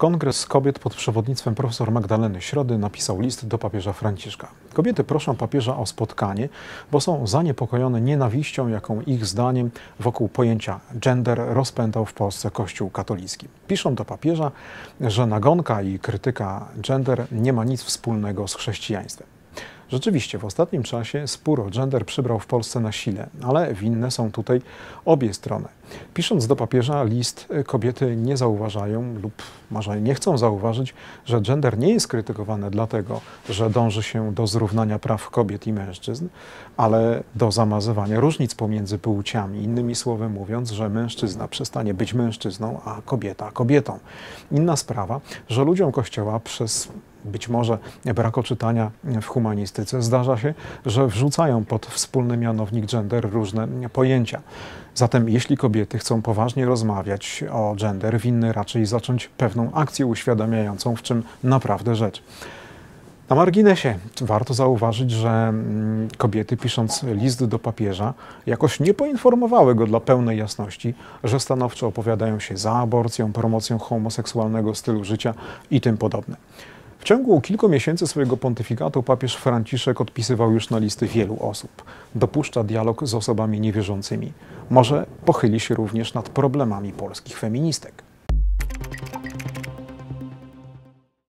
Kongres Kobiet pod przewodnictwem profesor Magdaleny Środy napisał list do papieża Franciszka. Kobiety proszą papieża o spotkanie, bo są zaniepokojone nienawiścią, jaką ich zdaniem wokół pojęcia gender rozpętał w Polsce Kościół katolicki. Piszą do papieża, że nagonka i krytyka gender nie ma nic wspólnego z chrześcijaństwem. Rzeczywiście, w ostatnim czasie spór o gender przybrał w Polsce na sile, ale winne są tutaj obie strony. Pisząc do papieża list, kobiety nie zauważają lub może nie chcą zauważyć, że gender nie jest krytykowany dlatego, że dąży się do zrównania praw kobiet i mężczyzn, ale do zamazywania różnic pomiędzy płciami. Innymi słowy mówiąc, że mężczyzna przestanie być mężczyzną, a kobieta kobietą. Inna sprawa, że ludziom Kościoła przez być może brak oczytania w humanistyce, zdarza się, że wrzucają pod wspólny mianownik gender różne pojęcia. Zatem jeśli kobiety chcą poważnie rozmawiać o gender, winny raczej zacząć pewną akcję uświadamiającą, w czym naprawdę rzecz. Na marginesie warto zauważyć, że mm, kobiety pisząc list do papieża jakoś nie poinformowały go dla pełnej jasności, że stanowczo opowiadają się za aborcją, promocją homoseksualnego stylu życia i tym podobne. W ciągu kilku miesięcy swojego pontyfikatu papież Franciszek odpisywał już na listy wielu osób. Dopuszcza dialog z osobami niewierzącymi. Może pochyli się również nad problemami polskich feministek.